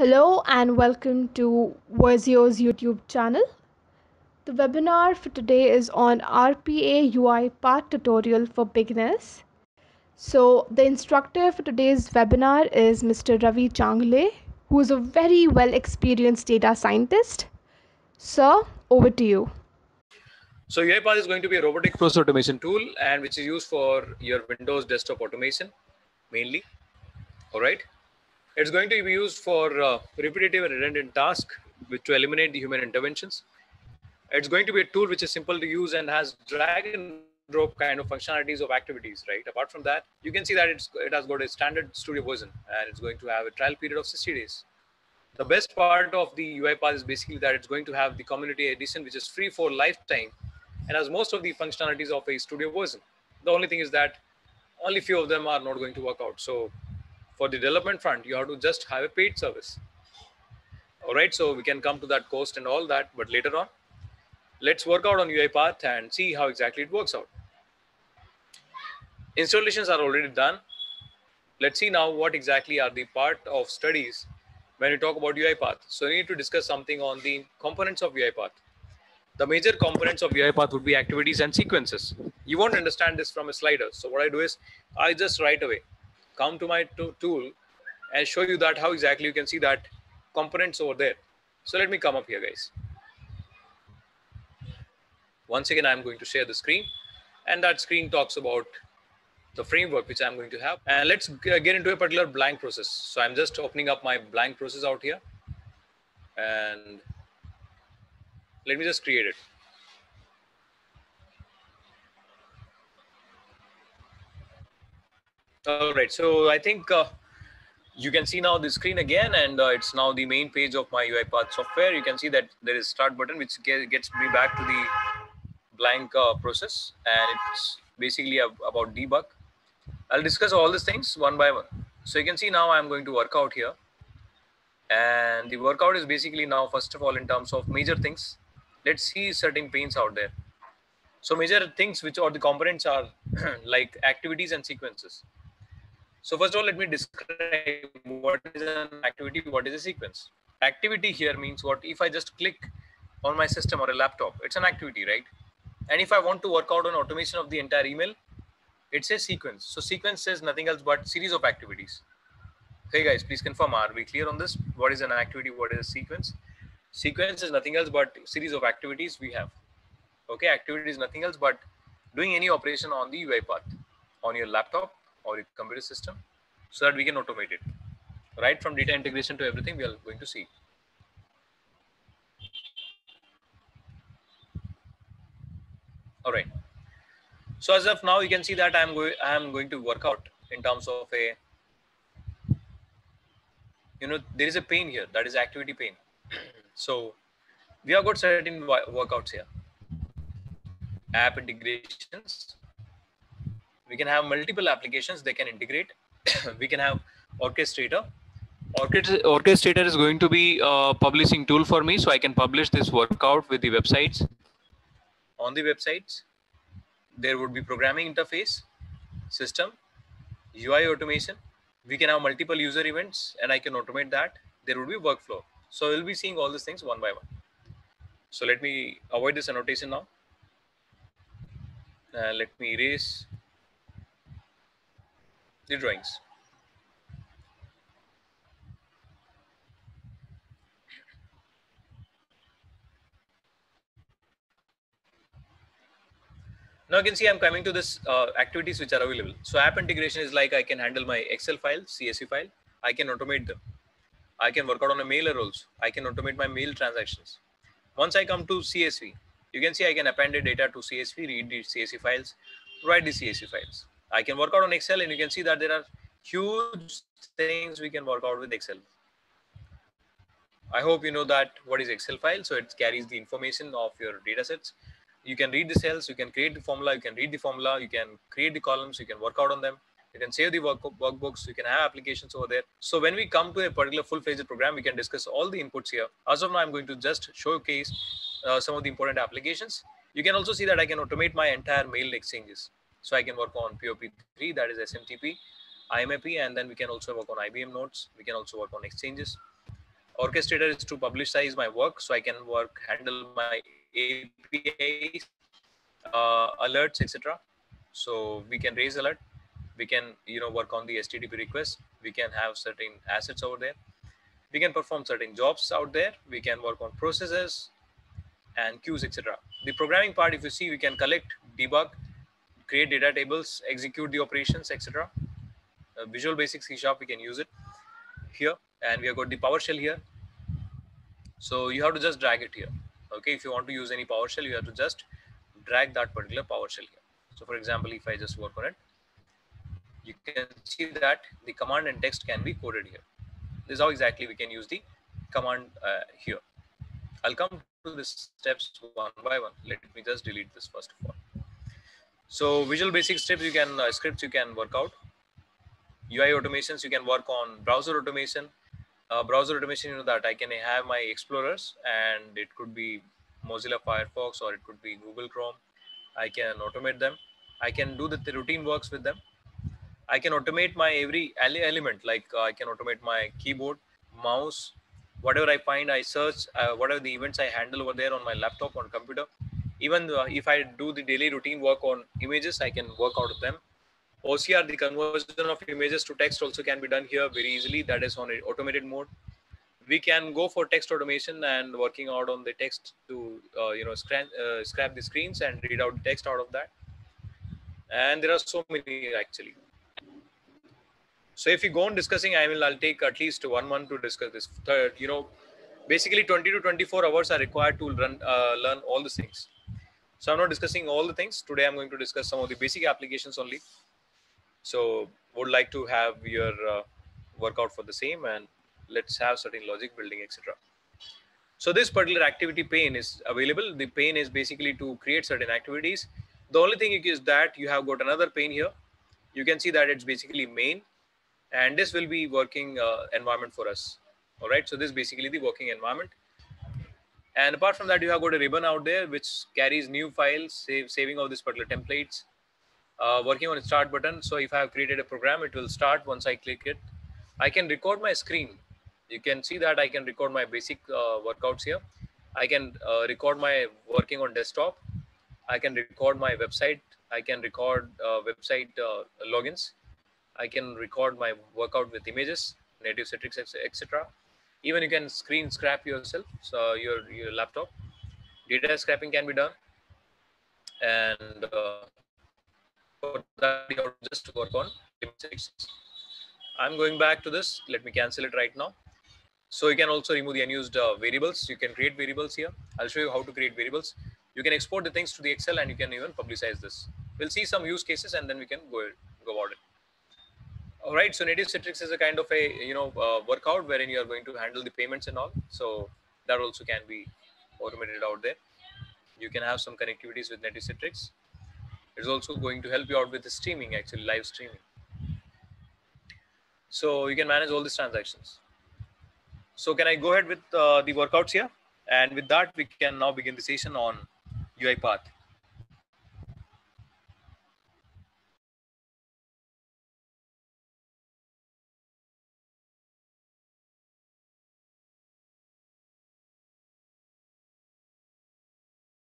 Hello and welcome to Verzeo's YouTube channel. The webinar for today is on RPA UiPath tutorial for beginners. So the instructor for today's webinar is Mr. Ravi Changle, who is a very well experienced data scientist. Sir, over to you. So UiPath is going to be a robotic process automation tool and which is used for your Windows desktop automation mainly. All right. It's going to be used for uh, repetitive and redundant tasks which to eliminate the human interventions. It's going to be a tool which is simple to use and has drag and drop kind of functionalities of activities, right? Apart from that, you can see that it's, it has got a standard studio version and it's going to have a trial period of 60 days. The best part of the UiPath is basically that it's going to have the community edition, which is free for lifetime and has most of the functionalities of a studio version. The only thing is that only few of them are not going to work out. So for the development front, you have to just have a paid service. All right, so we can come to that cost and all that, but later on, let's work out on UiPath and see how exactly it works out. Installations are already done. Let's see now what exactly are the part of studies when we talk about UiPath. So we need to discuss something on the components of UiPath. The major components of UiPath would be activities and sequences. You won't understand this from a slider. So what I do is I just right away come to my tool and show you that how exactly you can see that components over there. So let me come up here, guys. Once again, I'm going to share the screen and that screen talks about the framework which I'm going to have. And let's uh, get into a particular blank process. So I'm just opening up my blank process out here and let me just create it. All right, so I think uh, you can see now the screen again, and uh, it's now the main page of my UiPath software. You can see that there is start button, which gets me back to the blank uh, process, and it's basically about debug. I'll discuss all these things one by one. So you can see now I'm going to work out here. And the workout is basically now, first of all, in terms of major things, let's see certain panes out there. So major things which are the components are like activities and sequences. So first of all, let me describe what is an activity, what is a sequence. Activity here means what if I just click on my system or a laptop, it's an activity, right? And if I want to work out on automation of the entire email, it's a sequence. So sequence is nothing else but series of activities. Hey guys, please confirm, are we clear on this? What is an activity, what is a sequence? Sequence is nothing else but series of activities we have. Okay, activity is nothing else but doing any operation on the UiPath on your laptop or your computer system so that we can automate it. Right from data integration to everything we are going to see. All right. So as of now, you can see that I'm going I am going to work out in terms of a you know there is a pane here that is activity pane. so we have got certain workouts here. App integrations, we can have multiple applications they can integrate. We can have orchestrator. Orchestrator is going to be a publishing tool for me so i can publish this workout with the websites. On the websites there would be programming interface system ui automation. We can have multiple user events and i can automate that. There would be workflow. So we'll be seeing all these things one by one. So let me avoid this annotation now. Uh, let me erase the drawings. Now you can see I'm coming to this uh, activities which are available. So app integration is like I can handle my Excel file, CSV file. I can automate them. I can work out on a mailer also. I can automate my mail transactions. Once I come to CSV, you can see I can append the data to CSV, read the CSV files, write the CSV files. I can work out on Excel and you can see that there are huge things we can work out with Excel. I hope you know that what is Excel file. So it carries the information of your data sets. You can read the cells, you can create the formula, you can read the formula, you can create the columns, you can work out on them. You can save the work, workbooks, you can have applications over there. So when we come to a particular full-fledged program, we can discuss all the inputs here. As of now, I'm going to just showcase uh, some of the important applications. You can also see that I can automate my entire mail exchanges. So I can work on POP3, that is SMTP, IMAP, and then we can also work on IBM notes. We can also work on exchanges. orchestrator is to publicize my work so I can work, handle my APIs, uh, alerts, etc. So we can raise alert. We can, you know, work on the HTTP request. We can have certain assets over there. We can perform certain jobs out there. We can work on processes and queues, etc. The programming part, if you see, we can collect, debug, create data tables, execute the operations, etc. Uh, Visual Basic C Sharp, we can use it here and we have got the PowerShell here. So you have to just drag it here. Okay, if you want to use any PowerShell, you have to just drag that particular PowerShell here. So for example, if I just work on it, you can see that the command and text can be coded here. This is how exactly we can use the command uh, here. I'll come to the steps one by one. Let me just delete this first of all. So Visual Basic steps you can uh, scripts you can work out. UI automations you can work on browser automation. Uh, browser automation you know that I can have my explorers and it could be Mozilla Firefox or it could be Google Chrome. I can automate them. I can do the, the routine works with them. I can automate my every element like uh, I can automate my keyboard, mouse, whatever I find, I search, uh, whatever the events I handle over there on my laptop or computer. Even uh, if I do the daily routine work on images, I can work out of them. OCR, the conversion of images to text also can be done here very easily. That is on automated mode. We can go for text automation and working out on the text to, uh, you know, scrap, uh, scrap the screens and read out text out of that. And there are so many actually. So if you go on discussing, I will, I'll take at least one month to discuss this. Third, you know, basically 20 to 24 hours are required to run, uh, learn all the things. So I'm not discussing all the things. Today I'm going to discuss some of the basic applications only. So would like to have your uh, workout for the same and let's have certain logic building, etc. So this particular activity pane is available. The pane is basically to create certain activities. The only thing is that you have got another pane here. You can see that it's basically main and this will be working uh, environment for us. All right. So this is basically the working environment. And apart from that, you have got a ribbon out there which carries new files, save, saving of this particular templates, uh, working on start button. So if I have created a program, it will start once I click it. I can record my screen. You can see that I can record my basic uh, workouts here. I can uh, record my working on desktop. I can record my website. I can record uh, website uh, logins. I can record my workout with images, native Citrix, etc. Even you can screen scrap yourself, so your your laptop. Data scrapping can be done, and uh, have to work on I'm going back to this. Let me cancel it right now. So you can also remove the unused uh, variables. You can create variables here. I'll show you how to create variables. You can export the things to the Excel and you can even publicize this. We'll see some use cases and then we can go, go about it. All right. So native Citrix is a kind of a, you know, uh, workout wherein you are going to handle the payments and all. So that also can be automated out there. You can have some connectivities with native Citrix. It's also going to help you out with the streaming, actually live streaming. So you can manage all these transactions. So can I go ahead with uh, the workouts here? And with that, we can now begin the session on UiPath.